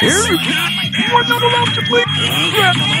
Here, you are not allowed to play? Crap.